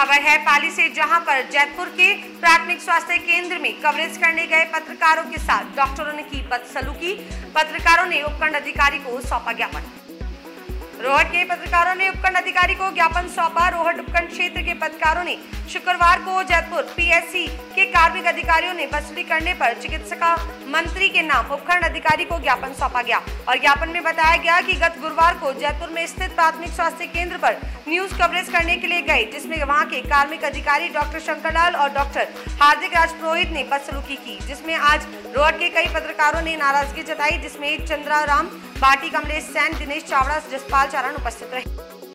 खबर है पाली से, जहाँ पर जैतपुर के प्राथमिक स्वास्थ्य केंद्र में कवरेज करने गए पत्रकारों के साथ डॉक्टरों ने की बदसलूकी। पत्रकारों ने उपखंड अधिकारी को सौंपा ज्ञापन। रोहट के पत्रकारों ने उपखंड अधिकारी को ज्ञापन सौंपा। रोहट उपखंड क्षेत्र के पत्रकारों ने शुक्रवार को जयपुर पीएससी के कार्मिक अधिकारियों ने वसूली करने पर चिकित्सा मंत्री के नाम उपखंड अधिकारी को ज्ञापन सौंपा गया और ज्ञापन में बताया गया कि गत गुरुवार को जयपुर में स्थित प्राथमिक स्वास्थ्य केंद्र पर न्यूज़ कवरेज करने के लिए गए, जिसमें वहाँ के कार्मिक अधिकारी डॉक्टर शंकरलाल और डॉक्टर हार्दिक राज पुरोहित ने बदसलूकी की, जिसमें आज रोहट के कई पत्रकारों ने नाराज़गी जताई, जिसमें चंद्रा राम बाटी कमलेश सैन, दिनेश चावड़ा, जसपाल चारण उपस्थित रहे।